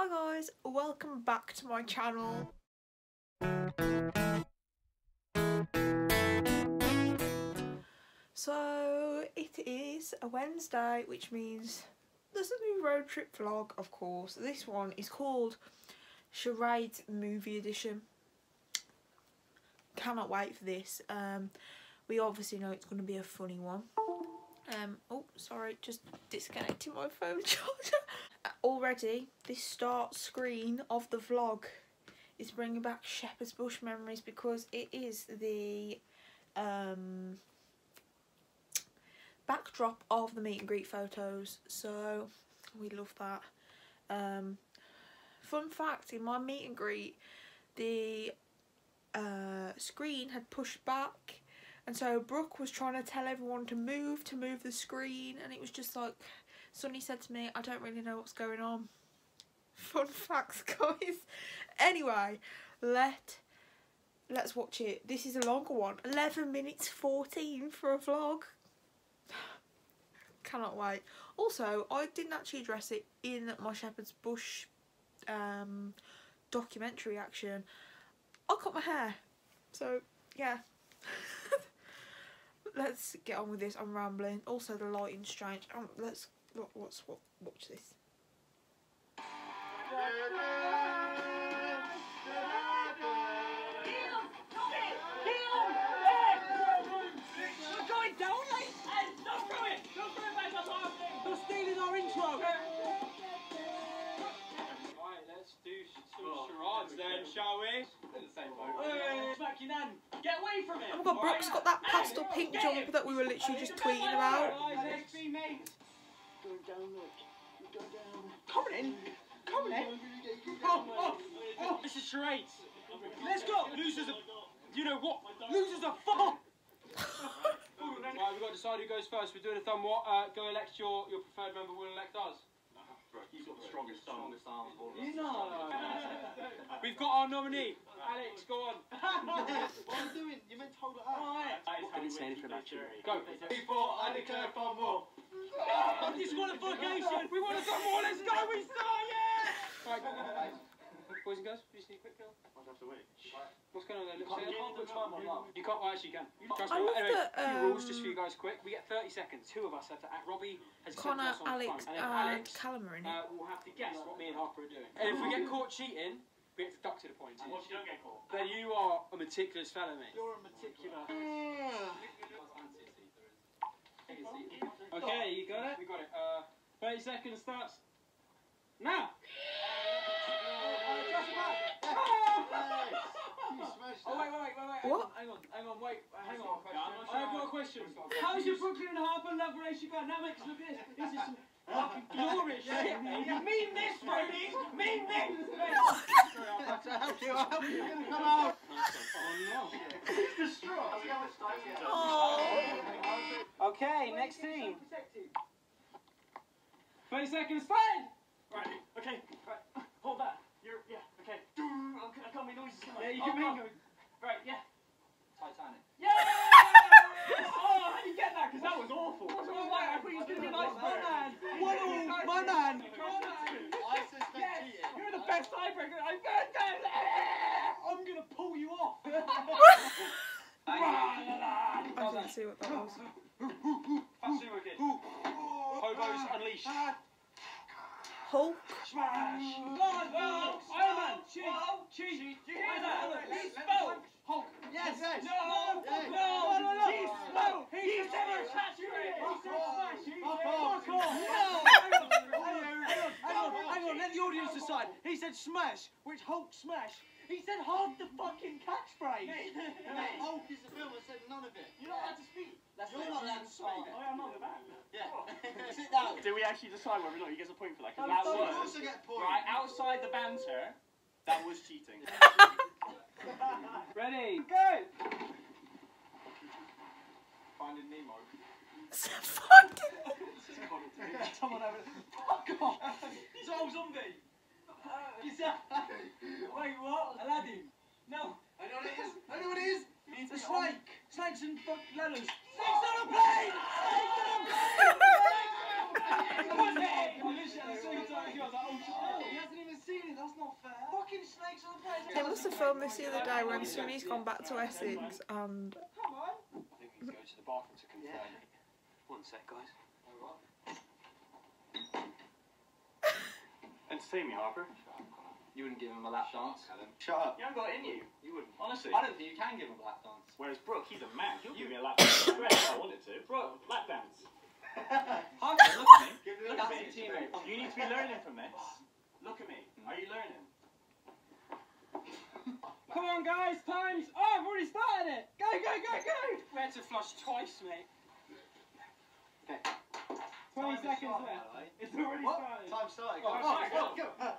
Hi guys, welcome back to my channel. So it is a Wednesday, which means there's a new road trip vlog, of course. This one is called Charade Movie Edition. Cannot wait for this. Um, we obviously know it's going to be a funny one. Um, oh, sorry, just disconnecting my phone charger. Already, this start screen of the vlog is bringing back Shepherd's Bush memories because it is the um, backdrop of the meet and greet photos. So, we love that. Um, fun fact, in my meet and greet, the uh, screen had pushed back and so Brooke was trying to tell everyone to move, to move the screen, and it was just like, Sonny said to me, I don't really know what's going on. Fun facts, guys. Anyway, let, let's watch it. This is a longer one. 11 minutes 14 for a vlog. Cannot wait. Also, I didn't actually address it in my Shepherd's Bush um, documentary action. I cut my hair. So, yeah. let's get on with this. I'm rambling. Also, the lighting's strange. Um, let's what's what? Watch this. then, shall we? In the same boat. Hey, smack your nan. Get away from him. Oh my god, Brooke's got that pastel pink jump that we were literally just tweeting about. Come in. Come in. Oh, oh, oh. This is charades. Let's go. Losers are... You know what? Losers are fuck. right, we've got to decide who goes first. We're doing a thumb what? Uh, go elect your, your preferred member, we'll elect us. He's got the strongest, strongest arms of all of us. No. We've got our nominee. Alex, go on. what are you doing? You meant to hold it up. I didn't say anything about you. Go. Before I declare for more. Disqualification. We want to do more. Let's go. We start. Yeah. Right, go, go, go. Boys and girls, you just need a quick go. What's going on there? Look, You can't put time on that. You can't, well, actually you can. Trust I me. love Anyway, that, a few rules just for um, you guys quick. We get 30 seconds. Two of us have to act. Robbie has Connor, accepted us on Alex, the phone. And then and Alex Callum are in it. uh, will have to guess what me and Harper are doing. And if we get caught cheating, we get deducted a point. What if you don't get caught? Then you are a meticulous fellow, mate. You're a meticulous. Okay, you got it? We got it. Uh, 30 seconds starts now. Oh, wait, wait, wait, wait, wait. What? Hang on, hang on, wait, hang on. I have got a question. How's your Brooklyn and Harper love relationship going? Now make us look at this. This is some fucking glorious shit. You mean this, Robbie? Mean this? help you, I'll help you. Come out. Oh, Okay, next team. 30 seconds, fine. Right, okay, right. Hold that. You're, yeah, okay. Okay, I can't make noises. can I? Yeah, you oh, can Oh, make oh. noises. Right, yeah. Titanic. Yeah! oh, how do you get that? Because that was awful. Right, I thought you was going to be nice. My man. One all, my man. I suspect Yes, cheating. you're the best tiebreaker. I'm going to... I'm going to pull you off. I didn't see what that was. Hobos. Hulk. Smash! Well, Iron Man! Cheat! Cheat! You hear that? He spoke! Hulk! Yes! Yes. No! Yes. No! No! No! He spoke! He said saturated! He said smash! He Fuck said off. fuck off! No! Hang on! Hang on! Let the audience decide. He said smash, which Hulk smash. He said half the fucking catchphrase. Hulk is the film that said none of it. You're not allowed to speak. That's You're not allowed to speak. Oh, I'm not allowed. Yeah. Oh. Sit down. Do we actually decide whether or not he gets a point for that? Because I'm that sorry. was also get point. right outside the banter. That was cheating. Ready, go! Finding Nemo. Fucking. Someone over. Fuck off! He's all zombie! Is that... Wait, what? Aladdin? No. I know what it is. I know what it is. It's a snake! Snakes and fuck ladders! They must have filmed this the other day when Sonny's gone back to Essex and Come on. I think we can go to the bathroom to confirm. One sec, guys. Entertain me, Harper. You wouldn't give him a lap dance. Shut up. You haven't got it in you. You wouldn't. Honestly, I don't think you can give him a lap dance. Whereas Brooke, he's a man. He'll give me a lap dance. I if I wanted to. Brooke, lap dance. Harper, look at me. Look at your me. teammate. You need to be learning from this. Look at me. Are you learning? Come on, guys. Time's. Oh, I've already started it. Go, go, go, go. We had to flush twice, mate. Okay. 20 seconds left. It's already What? started. Time started. Oh, Go, go, go,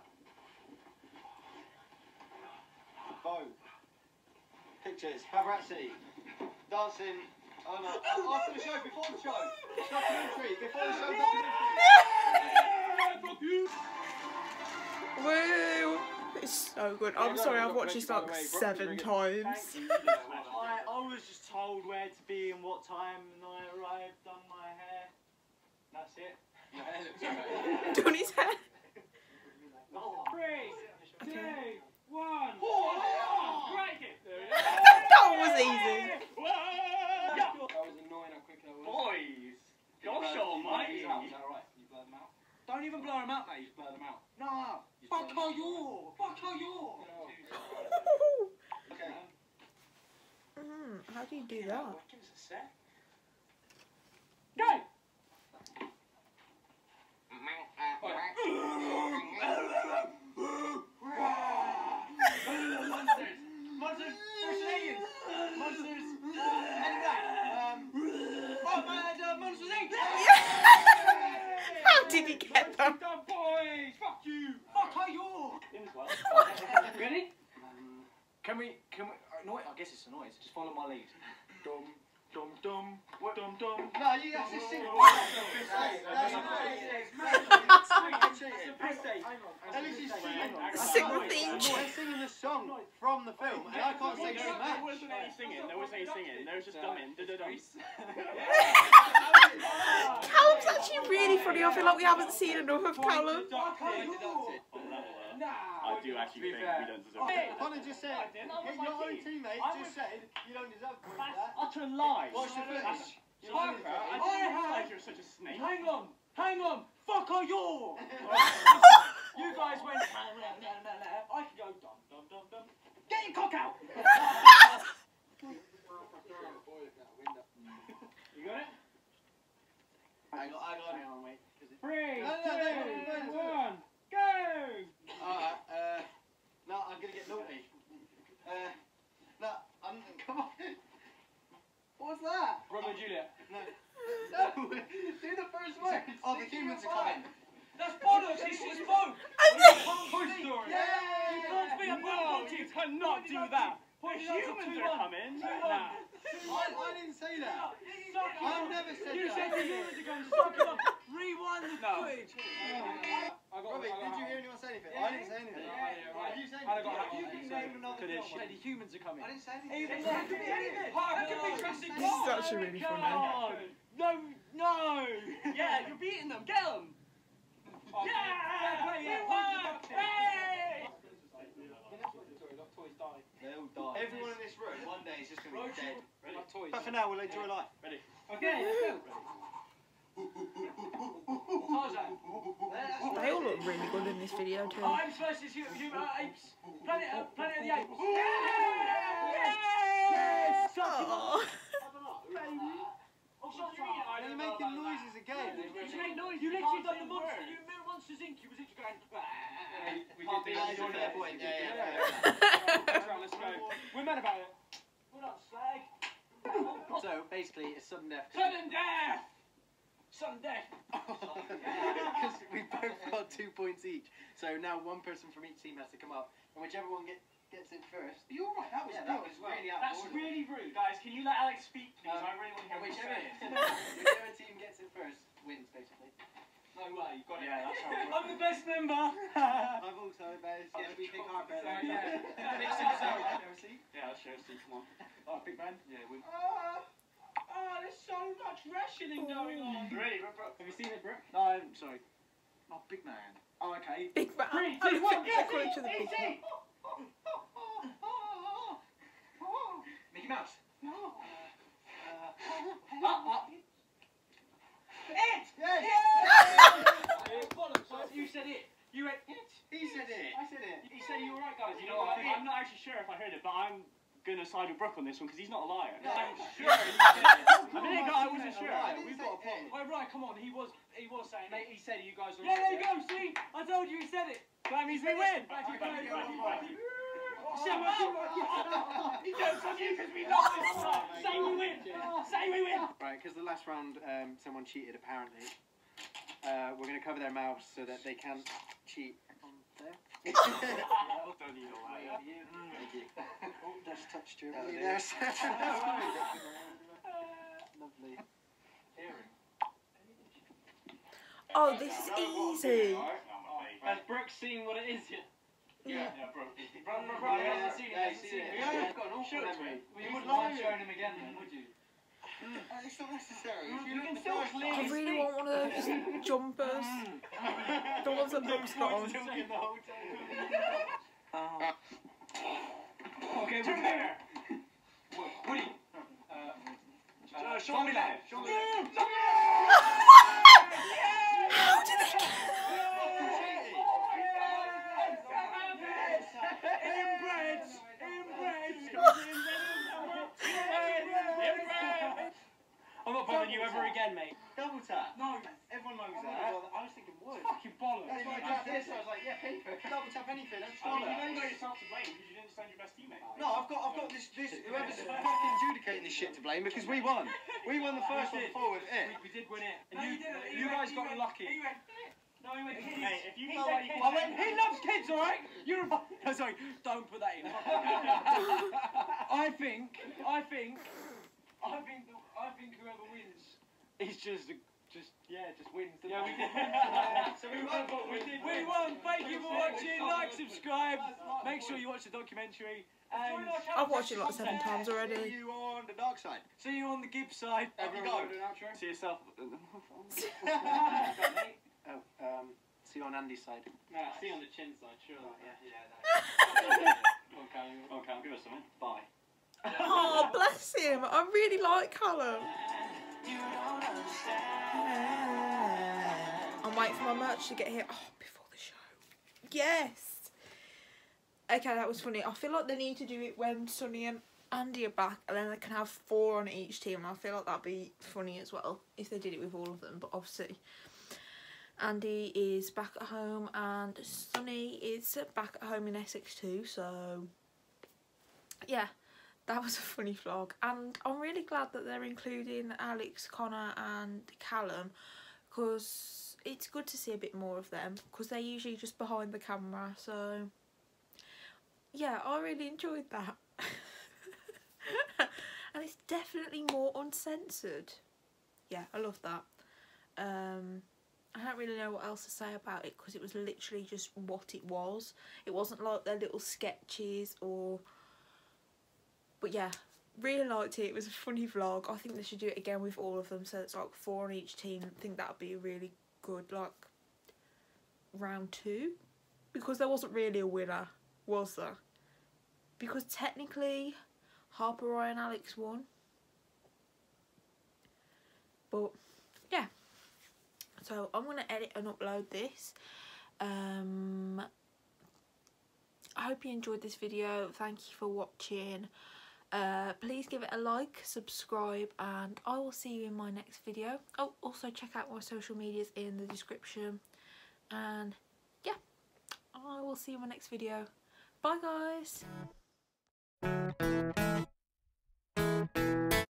go. Bo. Pictures. Paparazzi. Dancing. Oh no. After the show, before the show. Documentary. Before the show, documentary. woo! It's so good. I'm sorry, I've watched this like seven times. I, I was just told where to be and what time, and I arrived, done my hair. That's it. Your hair looks great. Done his hair. Three, two, one. Break it. That was easy. That was annoying how quick that was. Boys. Gosh You blow- almighty. you blow these out, Is that alright? You blow them out? Don't even blow them out, mate. You blow them out. Nah. You Fuck blow are them you? Fuck are you? Okay. Mm, how do you do that? Give us a sec. Go. Monsters. Monsters. First aliens. Monsters. Anyway. Um. Oh, man, uh, Monsters Inc. How did he get Well that? done, boys. Fuck you. Fuck are you? In as well. Ready? Can we? Can we? Uh, no, I guess it's a noise. Just follow my lead. Dum dum dum dum dum. No, you have to sing. At least he's singing. Sing the theme No, he's singing the song from the film, and I can't sing There smash. wasn't any singing. There wasn't any singing. There was just dumbing. Callum's actually really funny. I feel like we haven't seen enough of Callum. Fuck are you? I do actually think fair. we don't deserve Hey. it. Connor just said, I didn't. That was your my own teammate I just said you don't deserve points for That's that. utter lies. Watch the footage. That's- You I I have- you were such a snake. Hang on. Hang on. Fuck are you? you guys went. Nah, nah, nah, nah, nah. I can go dum dum dum dum. Get your cock out. You got it? I got, I got it. wait. Three, No, no, no, no, no, two, no. one, go. Alright, uh, no, I'm gonna get naughty. Uh, no, I'm, come on. What's that? Romeo and Juliet. No. No, do the first word. Oh, the humans are coming. That's bollocks. It's his phone. Toy Story. Yeah! You can't be a No, bollocks. you cannot do that. The Point it out to humans two are one. coming. Two Nah. one. I, I didn't say that. I've never said You that. said the humans are going to suck it up. Rewind the No. footage. Robbie, did you hear anyone say anything? I didn't say anything. Yeah, yeah, right. Did you say I anything? got You that. can name another Finish. film. the humans are coming. I didn't say anything. Even that could be anything. That could be Jurassic This is Park. actually really funny. God. No, no. Yeah, you're beating them. Get them. Yeah. Play it. Hey. Everyone in this room one day is just going to be dead. Ready? But for now, we'll enjoy life. Ready? Okay, let's go. Tarzan. They all look really good in this video too. Apes versus hu- human uh, apes. Planet, uh, Planet of the Apes. Yes! Yes! Aw. Oh, shut up. Are you making noises again? You make noise. You literally done the monster. You made Monsters Inc. You was literally going. We did yeah, the you're fair point. Yeah, yeah, Yeah. let's go. We're mad about it. What up, slag? So basically, it's sudden death. Sudden death. Sudden death. Because we both got two points each. So now one person from each team has to come up, and whichever one get, gets it first. You're right. That was Yeah, that that was was well. really out That's of order. really rude, guys. Can you let Alex speak, please? Um, I really want to hear what Whichever, whichever team gets it first wins, basically. No way. Got it. Yeah, that's how it I'm the best member. I've also managed to Oh, get we pick our yeah. better. Yeah. Mix it up. Shall we see? Yeah, let's show see. Come on. Oh, big man. Yeah, we. Oh, oh, there's so much rationing going on. Ready, bro, bro. Have you seen it, bro? No, I'm sorry. Oh, big man. Oh, okay. Big man. Three, I two, love one, it. go. They call each to the big one. Mouse. No. Uh, uh, it! Yes. Bollocks, You said it. You went it. He said it. I said it. He said you were right, guys. You know what? I'm not actually sure if I heard it, but I'm gonna side with Brooke on this one because he's not a liar. No. I'm sure. you said it. I didn't go. I wasn't sure. We've got a problem. Oh, right, come on. He was. He was saying. Mate, he said you guys were. Yeah, there you go. See, I told you. He said it. That means we win. You, you, you, you. He jokes on you because we lost this time. Say we win. Say we win. Right, because the last round um, someone cheated apparently. Uh, we're going to cover their mouths so that they can't cheat on there. Well done, you know that. Thank you. Oh, that's touched you. That'll. Yes. Lovely. Oh, this is easy. Has Brooke seen what it is yet? Yeah. Yeah, Brooke. Bro, bro, bro, he hasn't seen it. Yeah, he hasn't he's seen seen it. it. Yeah, You've got an awful Show it to memory. him. Well, You you would wouldn't lie. mind showing him again, then, would you? Uh, It's not necessary. Mm, If you you can still first clearly I time- really want one of those jumpers. The ones that Brooke's got on. Okay, Turn Woody. there. Woody. Uh, uh, Sean Zombie Miller. Life. Sean Miller. How did they get Inbreds! Inbreds! I'm you ever again, mate. Double tap. No, Everyone knows Oh that. God, I was thinking wood. fucking bollocks. That's why I tapped this. I was like, yeah, paper. Double tap anything. That's I mean, you fine. know you got yourself to blame because you didn't send your best teammate. No, I've got, I've got this, this. Whoever's fucking adjudicating this shit to blame because we won. We won the first one before with it. We, we did win it. No, And you, you didn't. you You guys got lucky. went- He went, no, he went kids. Hey, if you he felt said like you kids. I went, he loves kids, alright? You're a, no, sorry, don't put that in. I think, I think, I think, the, I think whoever wins is just, just, yeah, just wins. Yeah, we did. so we won, but we did. We won. Thank you for watching. Like, subscribe. Make sure you watch the documentary. And I've watched it like seven times already. See you on the dark side. see you on the Gibbs side. Have you go? See yourself. Oh, um, see you on Andy's side. Nah, see on the chin side, sure. yeah. Okay, okay, I'll give us something. Bye. Oh, bless him. I really like Callum. I'm waiting for my merch to get here. Oh, before the show. Yes. Okay, that was funny. I feel like they need to do it when Sonny and Andy are back, and then they can have four on each team. I feel like that'd be funny as well if they did it with all of them. But obviously, Andy is back at home, and Sonny is back at home in Essex too. So, yeah, that was a funny vlog, and I'm really glad that they're including Alex, Connor, and Callum, because it's good to see a bit more of them, because they're usually just behind the camera. So, yeah, I really enjoyed that, and it's definitely more uncensored. Yeah, I love that. Um, I don't really know what else to say about it because it was literally just what it was. It wasn't like their little sketches or but yeah, really liked it. It was a funny vlog. I think they should do it again with all of them, so it's like four on each team. I think that would be really good like round two, because there wasn't really a winner, was there? Because technically, Harper, Ryan, Alex won. But yeah, so I'm gonna edit and upload this. Um, I hope you enjoyed this video. Thank you for watching. Uh, please give it a like, subscribe, and I will see you in my next video. Oh, also check out my social medias in the description. And yeah, I will see you in my next video. Bye guys!